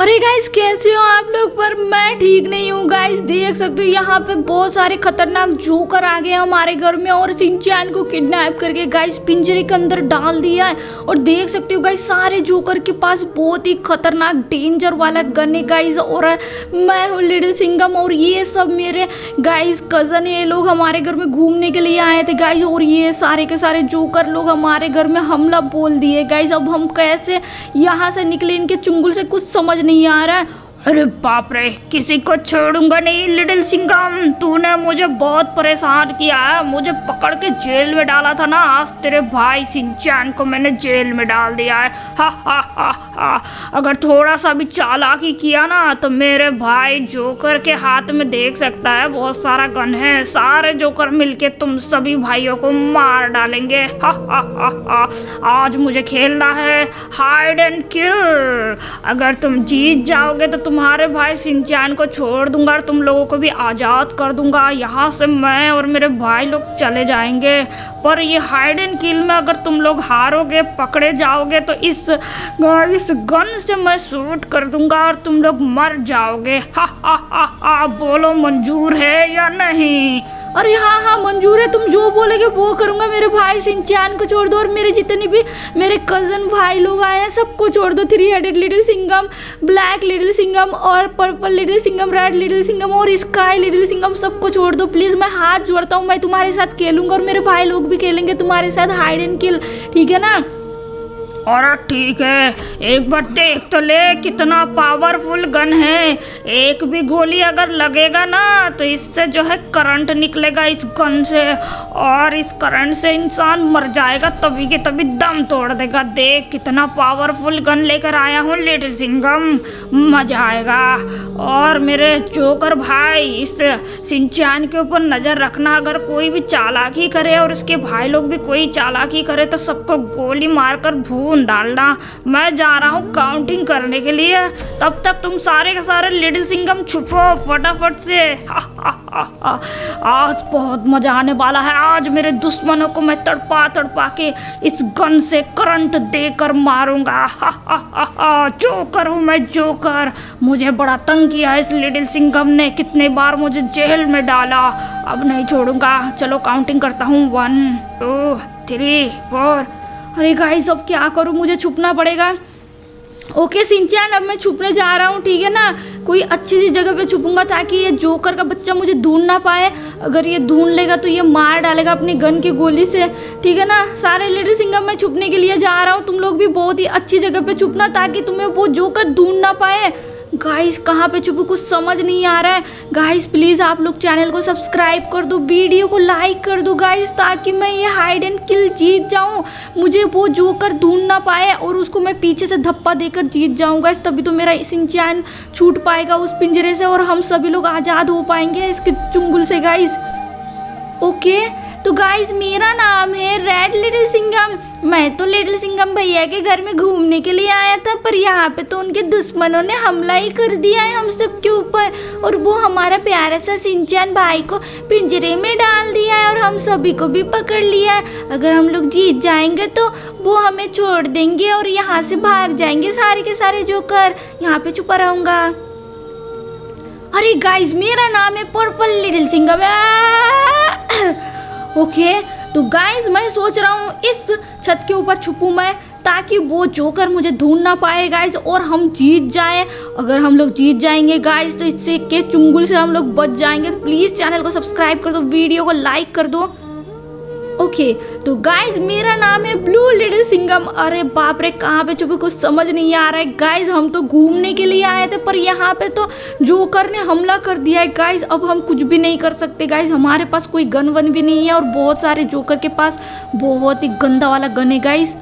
अरे गाइस कैसे हो आप लोग? पर मैं ठीक नहीं हूँ गाइस देख सकते हो, यहाँ पे बहुत सारे खतरनाक जोकर आ गए हमारे घर में और सिंचैन को किडनैप करके गाइस पिंजरे के अंदर डाल दिया है। और देख सकते हो गाइस सारे जोकर के पास बहुत ही खतरनाक डेंजर वाला गन है गाइस और मैं हूँ लिटिल सिंगम और ये सब मेरे गाइस कज़न ये लोग हमारे घर में घूमने के लिए आए थे गाइस और ये सारे के सारे जोकर लोग हमारे घर में हमला बोल दिए। गाइज़ अब हम कैसे यहाँ से निकले? इनके चुंगल से कुछ समझ नहीं आ रहा है अरे बाप रे, किसी को छोड़ूँगा नहीं, लिटिल सिंगम तूने मुझे बहुत परेशान किया है। मुझे पकड़ के जेल में डाला था ना, आज तेरे भाई सिंचैन को मैंने जेल में डाल दिया है। हा हा हा हा। अगर थोड़ा सा भी चालाकी किया ना तो मेरे भाई जोकर के हाथ में देख सकता है। बहुत सारा गन है। सारे जोकर मिलके तुम सभी भाइयों को मार डालेंगे। हा हा हा हा। आज मुझे खेलना है। हाइड एंड किल अगर तुम जीत जाओगे तो तुम्हारे भाई सिंचैन को छोड़ दूँगा और तुम लोगों को भी आज़ाद कर दूँगा। यहाँ से मैं और मेरे भाई लोग चले जाएँगे। पर ये हाइड एंड किल में अगर तुम लोग हारोगे, पकड़े जाओगे तो इस इस गन से मैं शूट कर दूँगा और तुम लोग मर जाओगे। हा हा हा हा, बोलो मंजूर है या नहीं? अरे हाँ हाँ मंजूर है, तुम जो बोलोगे वो करूँगा। मेरे भाई सिंचान को छोड़ दो और मेरे जितने भी मेरे कज़न भाई लोग आए हैं, सबको छोड़ दो। Three headed little Singham black little Singham और purple little Singham red little Singham और स्काई लिटिल सिंगम सबको छोड़ दो। प्लीज़ मैं हाथ जोड़ता हूँ, मैं तुम्हारे साथ खेलूँगा और मेरे भाई लोग भी खेलेंगे, तुम्हारे साथ हाइड एंड किल ठीक है ना? अरे ठीक है। एक बार देख तो ले कितना पावरफुल गन है। एक भी गोली अगर लगेगा ना तो इससे जो है करंट निकलेगा इस गन से। और इस करंट से इंसान मर जाएगा, तभी के तभी दम तोड़ देगा। देख कितना पावरफुल गन लेकर आया हूँ लिटिल सिंगम मज़ा आएगा। और मेरे जोकर भाई, इस सिंचान के ऊपर नज़र रखना। अगर कोई भी चालाकी करे और उसके भाई लोग भी कोई चालाकी करे तो सबको गोली मारकर भून डालना। मैं जा रहा हूँ काउंटिंग करने के लिए। तब तक तुम सारे के सारे लिटिल सिंगम छुपो फटाफट से। आज बहुत मज़ा आने वाला है। आज मेरे दुश्मनों को मैं तड़पा तड़पा के इस गन से करंट देकर मारूँगा। जोकर हूँ मैं, जोकर। मुझे बड़ा तंग किया इस लिटिल सिंगम ने। कितने बार मुझे जेल में डाला। अब नहीं छोड़ूँगा। चलो काउंटिंग करता हूँ। वन टू थ्री फोर अरे गाइस अब क्या करूँ? मुझे छुपना पड़ेगा। ओके सिंचैन अब मैं छुपने जा रहा हूँ, ठीक है ना? कोई अच्छी सी जगह पे छुपूँगा ताकि ये जोकर का बच्चा मुझे ढूंढ ना पाए। अगर ये ढूंढ लेगा तो ये मार डालेगा अपनी गन की गोली से, ठीक है ना? सारे लेडी सिंगम मैं छुपने के लिए जा रहा हूँ। तुम लोग भी बहुत ही अच्छी जगह पे छुपना ताकि तुम्हें वो जोकर ढूंढ ना पाए। गाइस कहाँ पे छुपू कुछ समझ नहीं आ रहा है। गाइस प्लीज़ आप लोग चैनल को सब्सक्राइब कर दो वीडियो को लाइक कर दो गाइस ताकि मैं ये हाइड एंड किल जीत जाऊँ। मुझे वो जोकर ढूंढ ना पाए और उसको मैं पीछे से धप्पा देकर जीत जाऊँ। गाइस तभी तो मेरा सिंचैन छूट पाएगा उस पिंजरे से और हम सभी लोग आज़ाद हो पाएँगे इसके चुंगुल से गाइस ओके तो गाइज़ मेरा नाम है रेड लिटिल सिंगम मैं तो लिटिल सिंगम भैया के घर में घूमने के लिए आया था पर यहाँ पे तो उनके दुश्मनों ने हमला ही कर दिया है हम सब के ऊपर। और वो हमारा प्यारा सा सिंचन भाई को पिंजरे में डाल दिया है और हम सभी को भी पकड़ लिया है। अगर हम लोग जीत जाएँगे तो वो हमें छोड़ देंगे और यहाँ से भाग जाएँगे सारे के सारे जोकर यहाँ पे छुपा रहूँगा। अरे गाइज़ मेरा नाम है पर्पल लिटिल सिंगम ओके? तो गाइज़ मैं सोच रहा हूँ इस छत के ऊपर छुपूँ मैं, ताकि वो जोकर मुझे ढूंढ ना पाए गाइज़ और हम जीत जाएँ। अगर हम लोग जीत जाएँगे गाइज़ तो इससे के चुंगुल से हम लोग बच जाएँगे। तो प्लीज़ चैनल को सब्सक्राइब कर दो वीडियो को लाइक कर दो। ओके तो गाइज़ मेरा नाम है ब्लू लिटिल सिंगम अरे बाप रे, कहाँ पे छुपे कुछ समझ नहीं आ रहा है। गाइस हम तो घूमने के लिए आए थे, पर यहाँ पे तो जोकर ने हमला कर दिया है। गाइज़ अब हम कुछ भी नहीं कर सकते। गाइज़ हमारे पास कोई गन वन भी नहीं है और बहुत सारे जोकर के पास बहुत ही गंदा वाला गन है गाइज़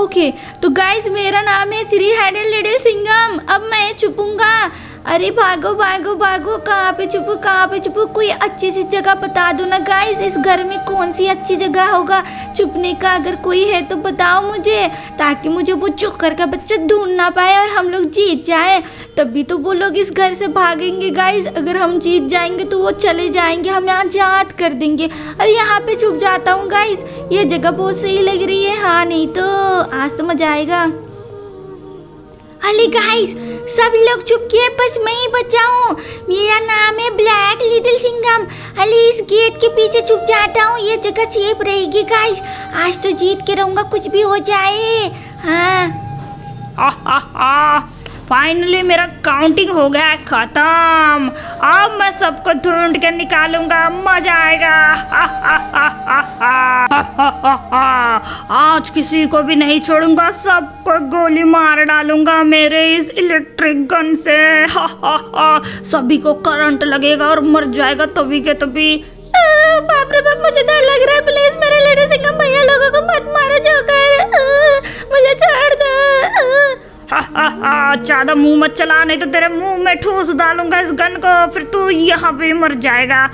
ओके तो गाइज़ मेरा नाम है थ्री हेडेड लिटिल सिंगम अब मैं छुपूँगा अरे भागो भागो भागो, कहाँ पे छुपू, कहाँ पे छुपू? कोई अच्छी सी जगह बता दो ना गाइस इस घर में कौन सी अच्छी जगह होगा? छुपने का अगर कोई है तो बताओ मुझे, ताकि मुझे वो चुकर का बच्चा ढूंढ ना पाए और हम लोग जीत जाए। तभी तो वो लोग इस घर से भागेंगे गाइस अगर हम जीत जाएँगे तो वो चले जाएँगे, हम यहाँ याद कर देंगे। अरे यहाँ पे छुप जाता हूँ गाइस ये जगह बहुत सही लग रही है। हाँ नहीं तो आज तो मज़ा आएगा। अरे गाइस सब लोग चुप किए, बस मैं ही बचाऊं मेरा नाम है ब्लैक लिटिल सिंगम अरे इस गेट के पीछे छुप जाता हूँ, ये जगह सेफ़ रहेगी गाइस आज तो जीत के रहूँगा, कुछ भी हो जाए। हाँ। फाइनली मेरा काउंटिंग हो गया है खत्म। अब मैं सबको ढूंढ के निकालूँगा, मज़ा आएगा। आज किसी को भी नहीं छोड़ूँगा, सबको गोली मार डालूँगा मेरे इस इलेक्ट्रिक गन से। सभी को करंट लगेगा और मर जाएगा तभी के तभी। बाप रे बाप, मुझे डर लग रहा है प्लीज़ मेरे लेडी सिंगम भैया लोगों को मत मारो जोकर मुझे छोड़ दो। ज़्यादा मुँह मत चला, नहीं तो तेरे मुँह में ठूस डालूँगा इस गन को, फिर तू यहाँ पे मर जाएगा।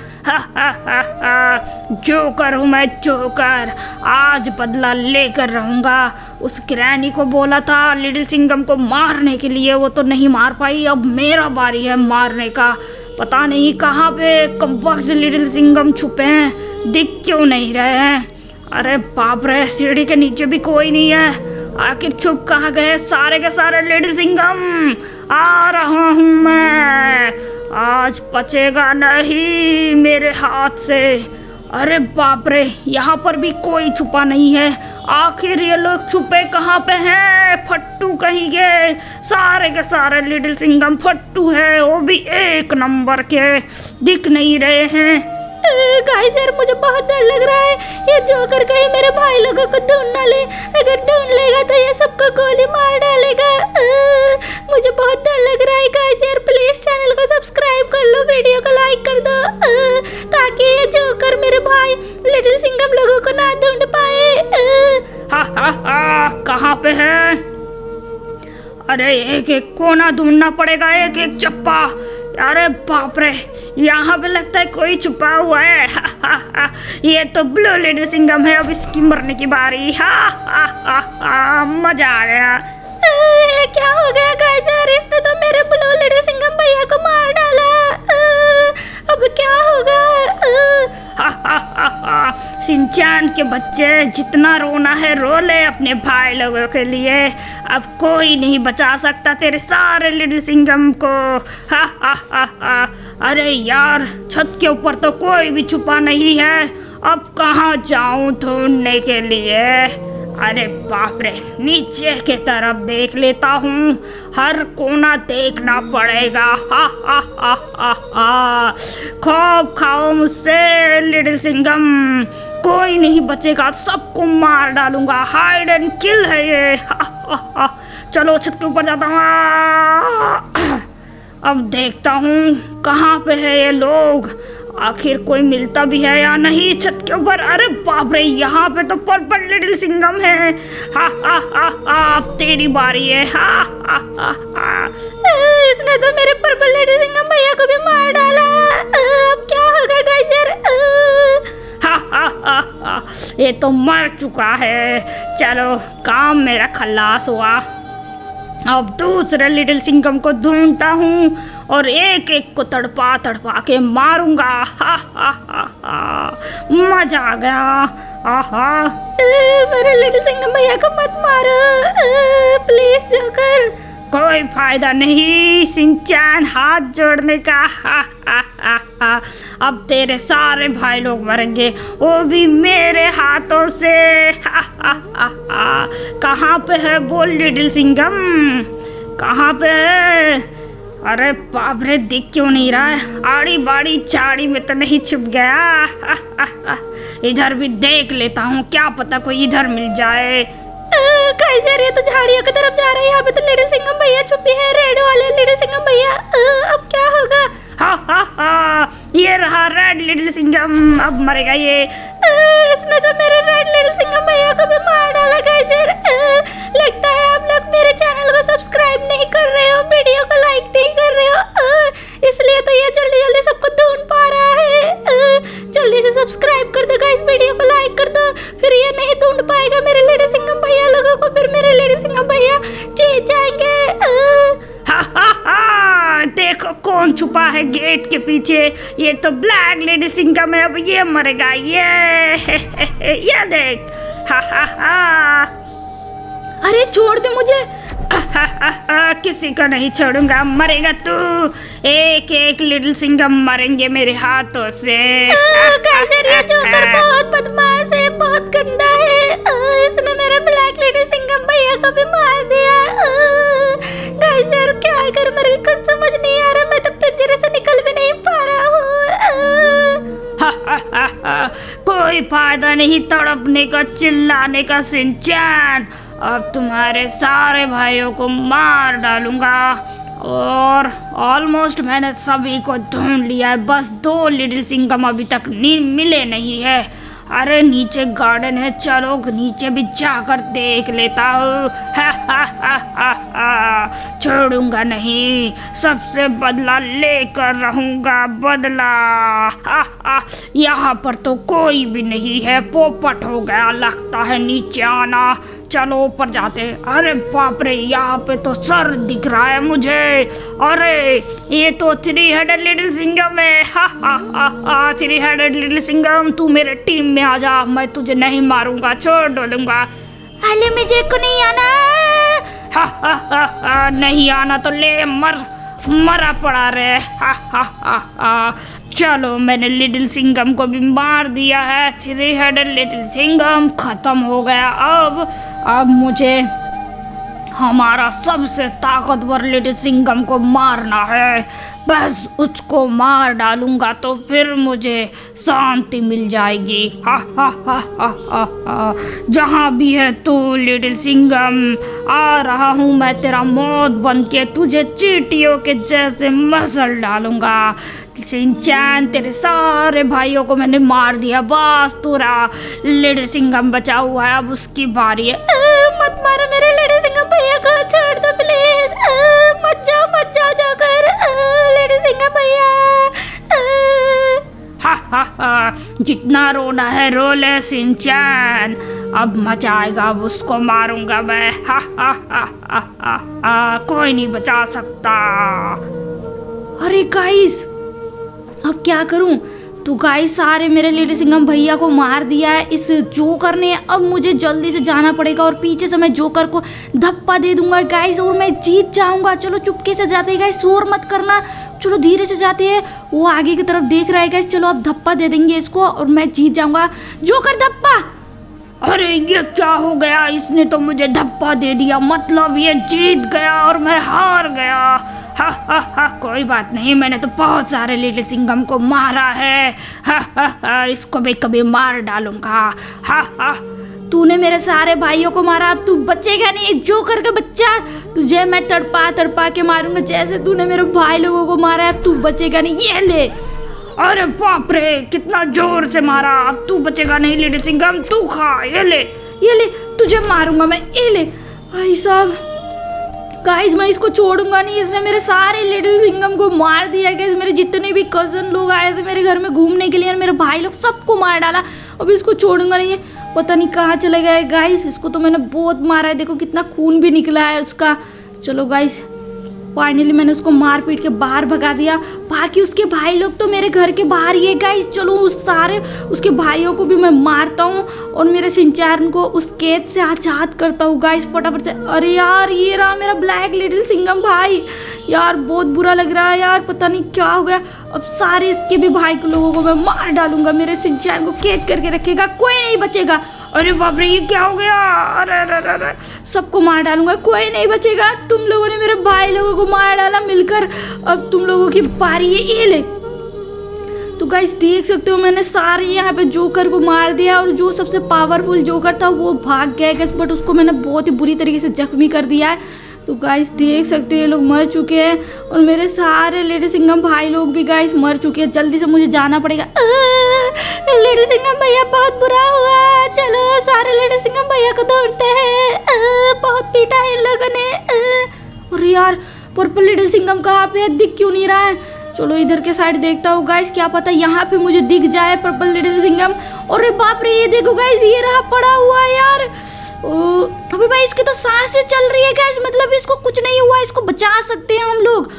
जोकर हूँ मैं, जोकर। आज बदला लेकर रहूँगा। उस ग्रैनी को बोला था, लिटिल सिंगम को मारने के लिए। वो तो नहीं मार पाई, अब मेरा बारी है मारने का। पता नहीं कहाँ पे कम लिटिल सिंगम छुपे हैं, दिख क्यों नहीं रहे हैं। अरे बाप रे, सीढ़ी के नीचे भी कोई नहीं है। आखिर चुप कहाँ गए सारे के सारे लेडी सिंगम आ रहा हूँ मैं। आज पचेगा नहीं मेरे हाथ से। अरे बाप रे, यहाँ पर भी कोई छुपा नहीं है। आखिर ये लोग छुपे कहाँ पे हैं? फट्टू कहीं गए सारे के सारे लिटिल सिंगम फट्टू है, वो भी एक नंबर के। दिख नहीं रहे हैं। गाइस यार, मुझे बहुत डर लग रहा है। ये जोकर कहीं मेरे भाई लोगों को ढूंढ ना ले। अगर ढूंढ लेगा तो ये सबको गोली मार डालेगा। मुझे बहुत डर लग रहा है गाइस यार। प्लीज़ चैनल को सब्सक्राइब कर लो वीडियो को लाइक कर दो। ताकि ये जोकर मेरे भाई लिटिल सिंगम लोगों को ना ढूंढ पाए। कहाँ पे है? अरे एक एक कोना ढूंढना पड़ेगा एक एक चप्पा। अरे बाप रे यहाँ पे लगता है कोई छुपा हुआ है। ये तो ब्लू लेडी सिंगम है अब इसकी मरने की बारी। हा हा हा हा मज़ा आ गया। ए, क्या हो गया गाइस यार इसने तो मेरे ब्लू सिंचान के बच्चे, जितना रोना है, रो ले अपने भाई लोगों के लिए। अब कोई नहीं बचा सकता तेरे सारे लिटिल सिंगम को। हा हा हा हा। अरे यार, छत के ऊपर तो कोई भी छुपा नहीं है। अब कहाँ जाऊँ ढूँढने के लिए? अरे बाप रे, नीचे के तरफ़ देख लेता हूँ। हर कोना देखना पड़ेगा। हा हा हा हा हा। खूब खाओ मुझसे लिटिल सिंगम कोई नहीं बचेगा। सबको मार डालूँगा। हाइड एंड किल है ये। हा हा हा चलो छत के ऊपर जाता हूँ। अब देखता हूँ कहाँ पे है ये लोग। आखिर कोई मिलता भी है या नहीं छत के ऊपर? अरे बाप रे, यहाँ पे तो पर्पल लिटिल सिंगम है। हा हा हा हा तेरी बारी है। हा हा हा हा इसने तो मेरे पर्पल लिटिल सिंगम भैया को भी मार डाला। ये तो मर चुका है। चलो, काम मेरा खल्लास हुआ। अब दूसरे लिटिल सिंगम को ढूंढता हूँ और एक एक को तड़पा तड़पा के मारूँगा। हा हा हा हा। मज़ा आ गया। आहा मेरे लिटिल सिंगम भैया को मत मारो। प्लीज़ जोकर कोई फ़ायदा नहीं, सिंचान, हाथ जोड़ने का, हा हा हा हा। अब तेरे सारे भाई लोग मरेंगे, वो भी मेरे हाथों से, हा हा हा हा। कहाँ पे है बोल, लिटिल सिंगम कहाँ पे है? अरे बाप रे दिख क्यों नहीं रहा है? आड़ी बाड़ी चाड़ी में तो नहीं छुप गया इधर भी देख लेता हूँ, क्या पता कोई इधर मिल जाए। कैसे ये तो झाड़ियों की तरफ़ जा रहे हैं। यहाँ पे तो लिटिल सिंगम भैया छुपी है रेड वाले लिटिल सिंगम भैया। अब क्या होगा? हा हा हा ये रहा रेड लिटिल सिंगम अब मरेगा ये। इसने तो मेरे रेड लिटिल सिंगम भैया को भी मार डाला कैसे लगता है आप लोग मेरे चैनल को सब्सक्राइब नहीं कर रहे हो छुपा है गेट के पीछे। ये तो ब्लैक लेडी सिंगम है अब ये मरेगा। ये ये देख। हा हा हा। अरे छोड़ दे मुझे। किसी को नहीं छोड़ूँगा। मरेगा तू। एक एक लिटिल सिंगम मरेंगे मेरे हाथों से। कैसर ये जोकर बहुत बदमाश है बहुत गंदा है। इसने मेरे ब्लैक लेडी सिंगम भैया को भी मार दिया। कैसर क्या कर? मेरे कुछ समझ नहीं आ रहा। मैं पिंजरे से निकल भी नहीं पा रहा हूँ। कोई फ़ायदा नहीं तड़पने का, चिल्लाने का, सिंचन। अब तुम्हारे सारे भाइयों को मार डालूँगा। और ऑलमोस्ट मैंने सभी को ढूंढ लिया है। बस दो लिटिल सिंगम अभी तक मिले नहीं है। अरे नीचे गार्डन है, चलो नीचे भी जाकर देख लेता हूँ। छोड़ूँगा नहीं, सबसे बदला लेकर रहूँगा, बदला। यहाँ पर तो कोई भी नहीं है, पोपट हो गया, लगता है नीचे आना। चलो ऊपर जाते अरे बाप रे यहाँ पे तो सर दिख रहा है मुझे। अरे ये तो थ्री हेडेड लिटिल सिंगम है। हा हा हा हा थ्री हेडेड लिटिल सिंगम तू मेरे टीम में आ जा। मैं तुझे नहीं मारूँगा छोड़ डालूँगा। अरे मुझे को नहीं आना। हा हा हा हा नहीं आना तो ले मर। मरा पड़ा रे हा हा हा हा। चलो, मैंने लिटिल सिंगम को भी मार दिया है। थ्री हेडेड लिटिल सिंगम खत्म हो गया। अब अब मुझे हमारा सबसे ताकतवर लिटिल सिंगम को मारना है। बस उसको मार डालूँगा तो फिर मुझे शांति मिल जाएगी। हा हा हा हा हा हा। जहाँ भी है तू लिटिल सिंगम आ रहा हूँ मैं तेरा मौत बन के। तुझे चीटियों के जैसे मसल डालूँगा। सिंचैन तेरे सारे भाइयों को मैंने मार दिया। बस तुरा लिटिल सिंगम बचा हुआ है। अब उसकी बारी है। मत मारो। जितना रोना है रो ले सिंचैन। अब मज़ा आएगा अब उसको मारूँगा मैं। हा हा हा हा हा हा, कोई नहीं बचा सकता। अरे गाइस अब क्या करूँ? तो गाइस सारे मेरे लेडी सिंगम भैया को मार दिया है इस जोकर ने। अब मुझे जल्दी से जाना पड़ेगा और पीछे से मैं जोकर को धप्पा दे दूँगा। गाइस और मैं जीत जाऊँगा। चलो चुपके से जाते गाइस शोर मत करना। चलो धीरे से जाते हैं। वो आगे की तरफ़ देख रहा है चलो अब धप्पा दे देंगे इसको और मैं जीत जाऊँगा। जोकर धप्पा! अरे ये क्या हो गया? इसने तो मुझे धप्पा दे दिया। मतलब ये जीत गया और मैं हार गया। हा हा हा, कोई बात नहीं, मैंने तो बहुत सारे लिटिल सिंगम को मारा है। हा हा हा, इसको भी कभी मार डालूँगा। हा हा तूने मेरे सारे भाइयों को मारा, अब तू बचेगा नहीं जो करके बच्चा। तुझे मैं तड़पा तड़पा के मारूँगा, जैसे तूने मेरे भाई लोगों को मारा, अब तू बचेगा नहीं। ये ले। अरे बाप रे, कितना ज़ोर से मारा, अब तू बचेगा नहीं लिटिल सिंगम तू खा, ये ले। ये ले, तुझे मारूँगा मैं, ये ले। भाई साहब गाइस मैं इसको छोड़ूँगा नहीं, इसने मेरे सारे लिटिल सिंगम को मार दिया गाइस मेरे जितने भी कज़न लोग आए थे मेरे घर में घूमने के लिए मेरे भाई लोग सबको मार डाला, अब इसको छोड़ूँगा नहीं। है पता नहीं कहाँ चले गए। गाइस इसको तो मैंने बहुत मारा है। देखो कितना खून भी निकला है उसका। चलो गाइस फाइनली मैंने उसको मार पीट के बाहर भगा दिया। बाकी उसके भाई लोग तो मेरे घर के बाहर ही है। गाइस चलो उस सारे, उसके भाइयों को भी मैं मारता हूँ और मेरे सिंचारन को उस कैद से आज़ाद करता हूँ। गाइस फटाफट से। अरे यार, ये रहा मेरा ब्लैक लिटिल सिंगम भाई। यार, बहुत बुरा लग रहा है यार, पता नहीं क्या हो गया। अब सारे इसके भी भाई को लोगों को मैं मार डालूँगा। मेरे सिंचारन को कैद करके रखेगा। कोई नहीं बचेगा। अरे बाप रे, ये क्या हो गया? अरे अरे अरे सबको मार डालूँगा। कोई नहीं बचेगा। तुम लोगों ने मेरे भाई लोगों को मार डाला मिलकर। अब तुम लोगों की बारी है, ये ले। तो गाइस देख सकते हो, मैंने सारे यहाँ पे जोकर को मार दिया और जो सबसे पावरफुल जोकर था, वो भाग गया। गैस बट उसको मैंने बहुत ही बुरी तरीके से जख्मी कर दिया है। तो गाइस देख सकते हो ये लोग मर चुके हैं और मेरे सारे लेडी सिंगम भाई लोग भी गाइस मर चुके हैं। जल्दी से मुझे जाना पड़ेगा। लेडी सिंगम भैया, बहुत बुरा हुआ। चलो, सारे लेडी सिंगम भैया को दौड़ते हैं। बहुत पीटा है इन लोगों ने। अरे यार पर्पल लिटिल सिंगम कहाँ पे दिख क्यों नहीं रहा है? चलो, इधर के साइड देखता हूँ गाइस क्या पता यहाँ पे मुझे दिख जाए पर्पल लिटिल सिंगम और बाप रे, ये देखो गाइस ये रहा, पड़ा हुआ यार। भाई, इसकी तो साँसें चल रही है गैस मतलब इसको कुछ नहीं हुआ, इसको बचा सकते हैं हम लोग।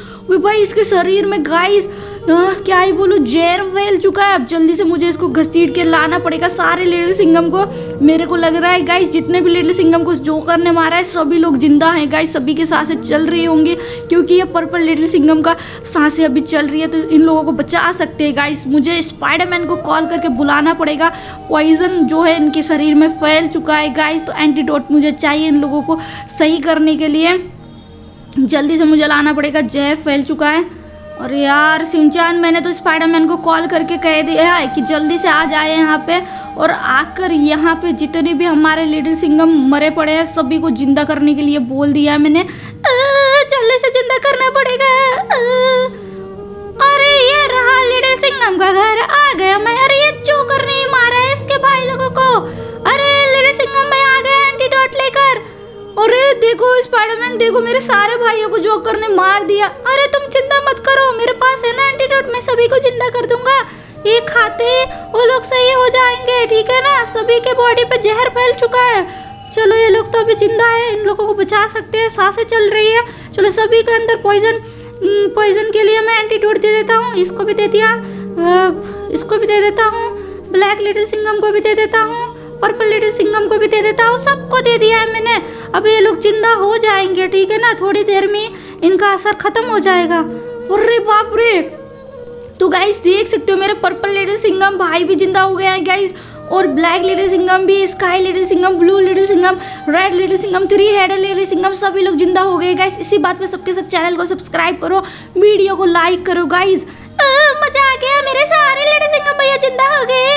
भाई, इसके शरीर में गाइस आह, क्या ही बोलूँ जहर फैल चुका है। अब जल्दी से मुझे इसको घसीट के लाना पड़ेगा सारे लिटिल सिंगम को। मेरे को लग रहा है गाइस जितने भी लिटिल सिंगम को जोकर ने मारा है सभी लोग ज़िंदा हैं गाइस सभी के साँसें चल रही होंगी क्योंकि ये पर्पल लिटिल सिंगम का साँसें अभी चल रही है तो इन लोगों को बचा सकते हैं गाइस मुझे स्पाइडरमैन को कॉल करके बुलाना पड़ेगा। पॉइजन जो है इनके शरीर में फैल चुका है गाइस तो एंटीडोट मुझे चाहिए इन लोगों को सही करने के लिए। जल्दी से मुझे लाना पड़ेगा जहर फैल चुका है। और यार, सिंचान, मैंने तो स्पाइडरमैन को कॉल करके कह दिया है कि जल्दी से आ जाए यहाँ पे और आकर यहाँ पे जितने भी हमारे लिटिल सिंगम मरे पड़े हैं, सभी को ज़िंदा करने के लिए बोल दिया है मैंने। जल्दी से ज़िंदा करना पड़ेगा। अरे, ये रहा लिटिल सिंगम का घर। आ गया मैं। अरे, ये चोकर नहीं मारा है इसके भाई लोगों को। अरे लिटिल सिंगम मैं आ गया एंटीडोट लेकर। अरे, देखो स्पाइडरमैन देखो मेरे सारे भाइयों को जोकर ने मार दिया। करो, मेरे पास है ना एंटीडोट मैं सभी को ज़िंदा कर दूँगा। ये खाते वो लोग सही हो जाएँगे, ठीक है ना? सभी के बॉडी पे जहर फैल चुका है। चलो, ये लोग तो अभी ज़िंदा है, इन लोगों को बचा सकते हैं, साँसें चल रही है। चलो, सभी के अंदर पॉइजन पॉइजन के लिए मैं एंटीडोट दे देता हूँ, इसको भी दे दिया। इसको भी दे देता हूँ ब्लैक लिटिल सिंगम को भी दे देता हूँ पर्पल लिटिल सिंगम को भी दे देता हूँ, सबको दे दिया है मैंने। अब ये लोग ज़िंदा हो जाएँगे, ठीक है ना? थोड़ी देर में इनका असर खत्म हो जाएगा। अरे बाप रे। तो गाइस देख सकते हो मेरे पर्पल लिटिल सिंगम भाई भी ज़िंदा हो गया है गाइस और ब्लैक लिटिल सिंगम भी sky little Singham blue little Singham red little Singham three head little Singham सभी लोग ज़िंदा हो गए गाइस इसी बात पे सबके सब चैनल को सब्सक्राइब करो वीडियो को लाइक करो गाइस मज़ा आ गया, मेरे सारे लिटिल सिंगम भैया ज़िंदा हो गए।